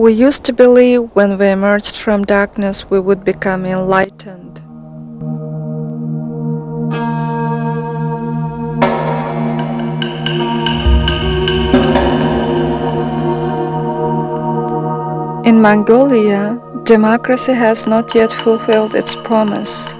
We used to believe when we emerged from darkness we would become enlightened. In Mongolia, democracy has not yet fulfilled its promise.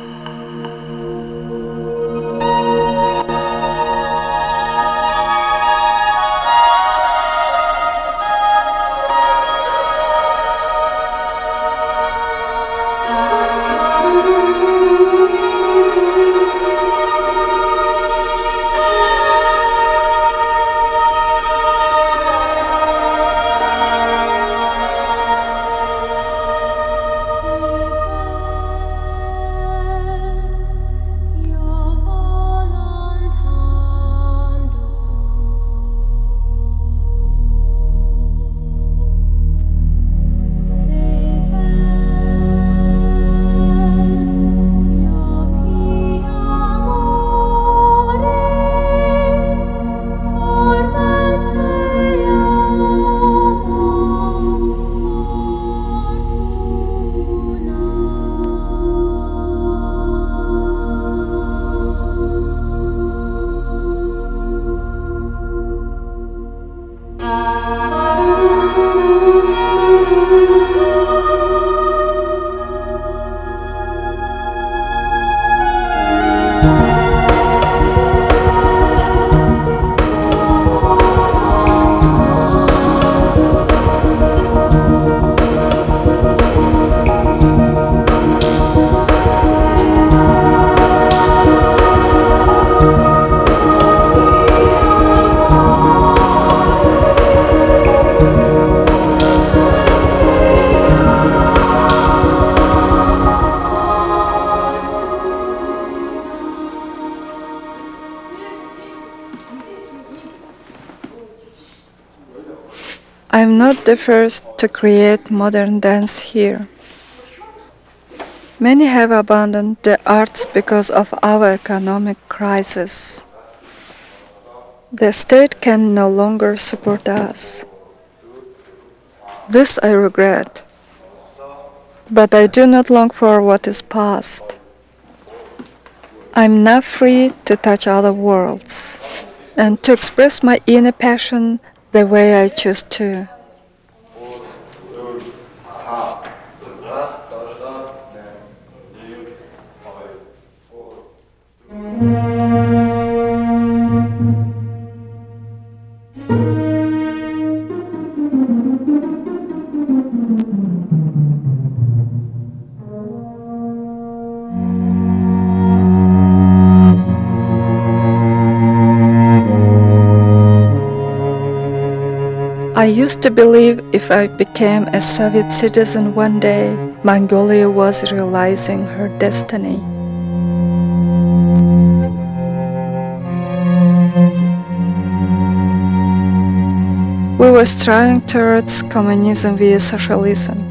I'm not the first to create modern dance here. Many have abandoned the arts because of our economic crisis. The state can no longer support us. This I regret. But I do not long for what is past. I'm now free to touch other worlds and to express my inner passion the way I choose to. Mm-hmm. I used to believe if I became a Soviet citizen one day, Mongolia was realizing her destiny. We were striving towards communism via socialism.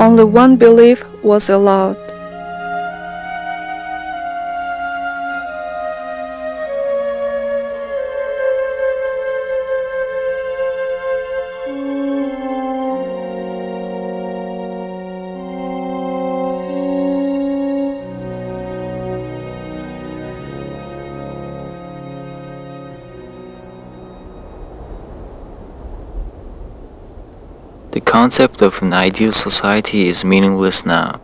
Only one belief was allowed concept of an ideal society is meaningless now.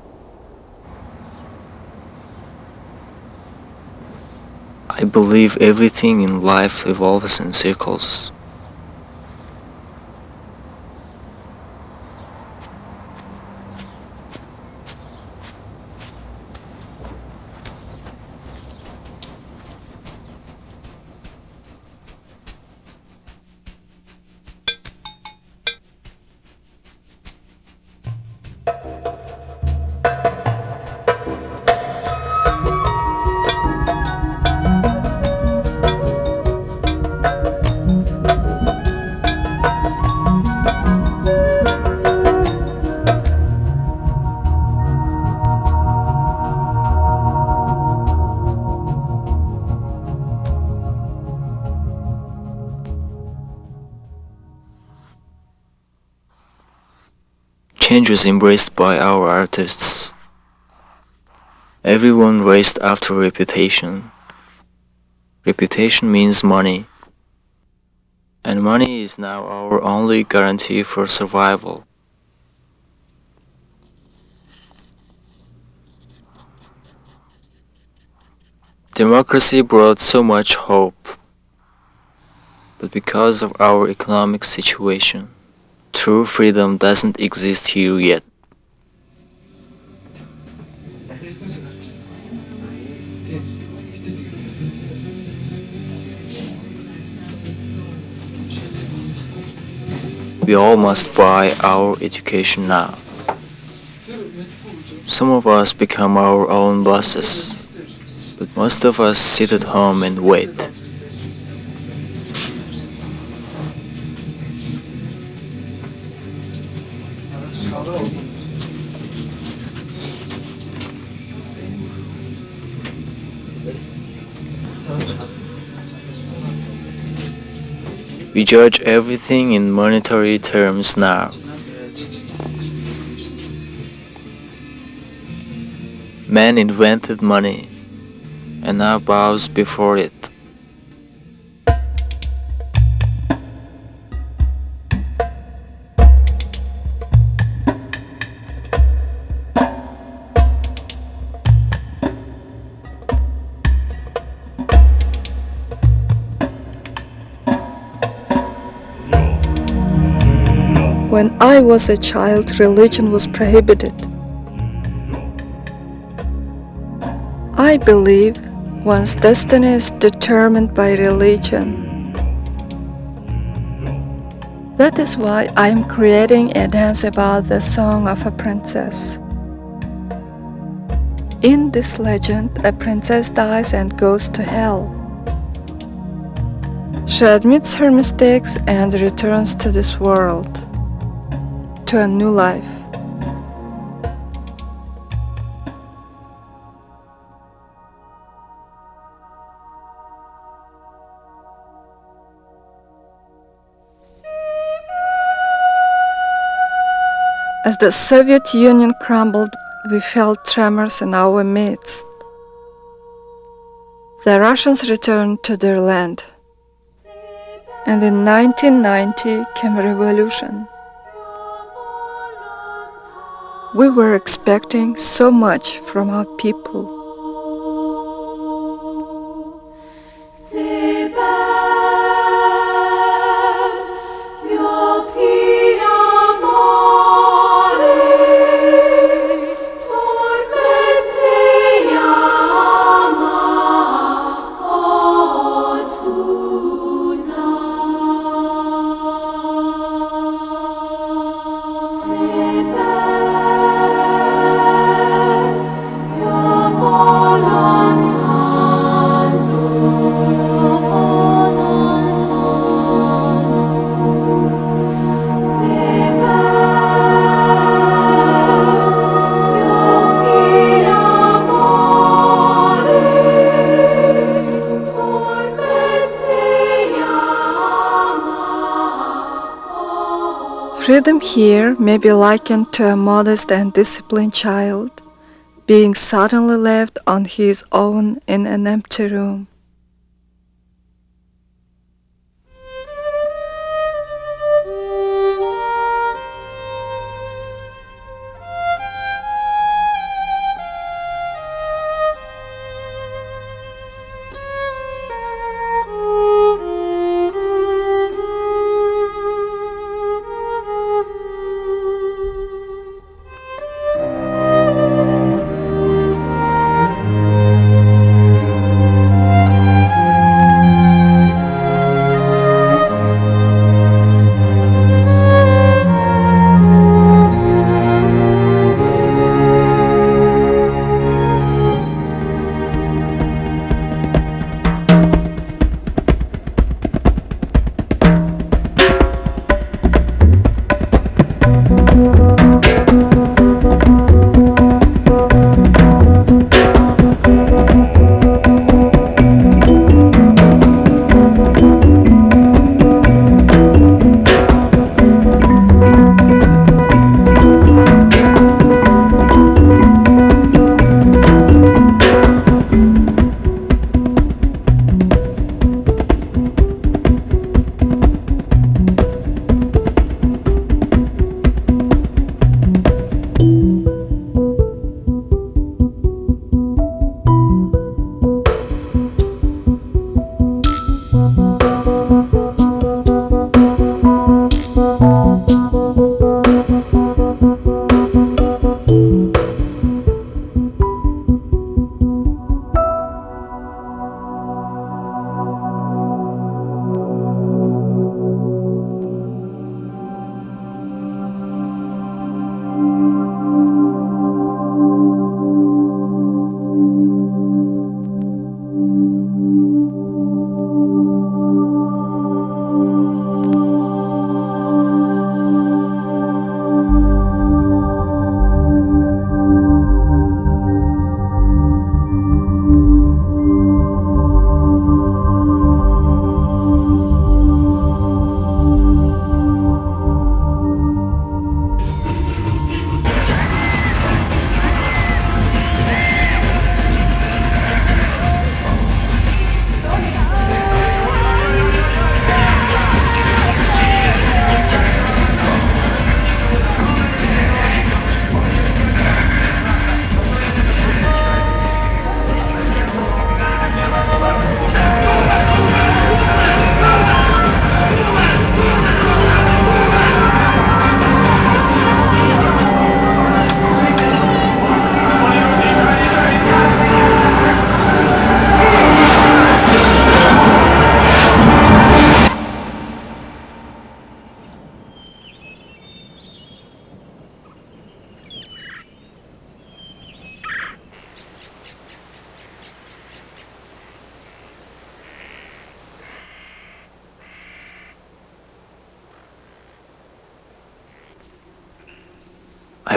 I believe everything in life evolves in circles. Changes embraced by our artists. Everyone raced after reputation. Reputation means money. And money is now our only guarantee for survival. Democracy brought so much hope, but because of our economic situation, true freedom doesn't exist here yet. We all must buy our education now. Some of us become our own bosses, but most of us sit at home and wait. We judge everything in monetary terms now. Man invented money and now bows before it. I was a child, religion was prohibited. I believe one's destiny is determined by religion. That is why I am creating a dance about the song of a princess. In this legend, a princess dies and goes to hell. She admits her mistakes and returns to this world, to a new life. As the Soviet Union crumbled, we felt tremors in our midst. The Russians returned to their land. And in 1990 came revolution. We were expecting so much from our people. Freedom here may be likened to a modest and disciplined child being suddenly left on his own in an empty room.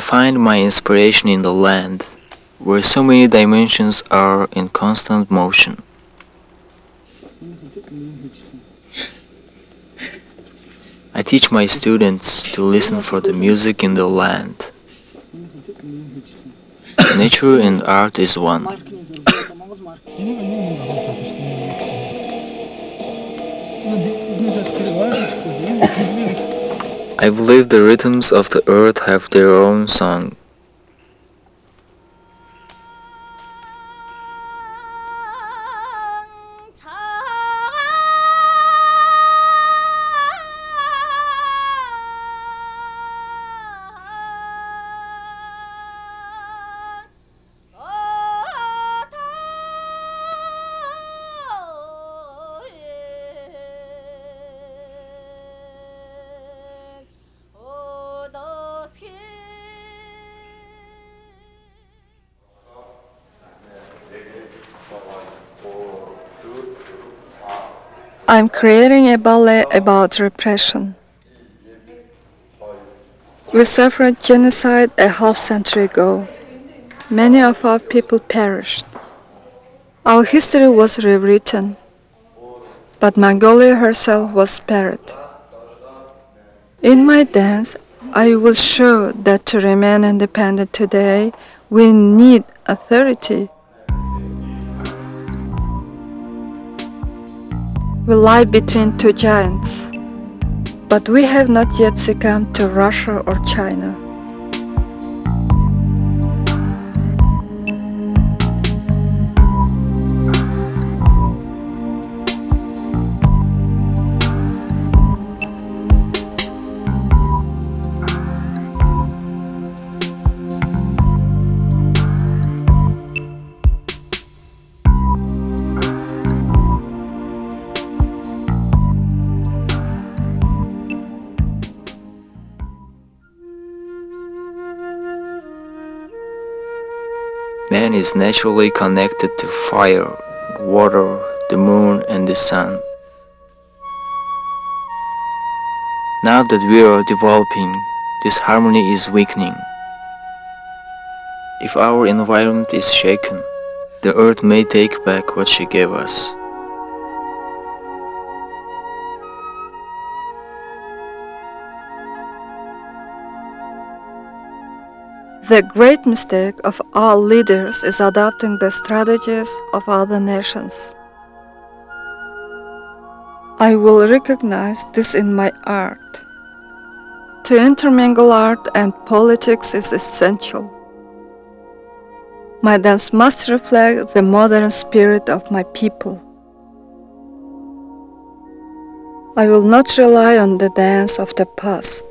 Find my inspiration in the land, where so many dimensions are in constant motion. I teach my students to listen for the music in the land. Nature and art is one. I believe the rhythms of the earth have their own song. I'm creating a ballet about repression. We suffered genocide a half century ago. Many of our people perished. Our history was rewritten, but Mongolia herself was spared. In my dance, I will show that to remain independent today, we need authority We lie between two giants, but we have not yet succumbed to Russia or China. Man is naturally connected to fire, water, the moon, and the sun. Now that we are developing, this harmony is weakening. If our environment is shaken, the earth may take back what she gave us. The great mistake of all leaders is adopting the strategies of other nations. I will recognize this in my art. To intermingle art and politics is essential. My dance must reflect the modern spirit of my people. I will not rely on the dance of the past.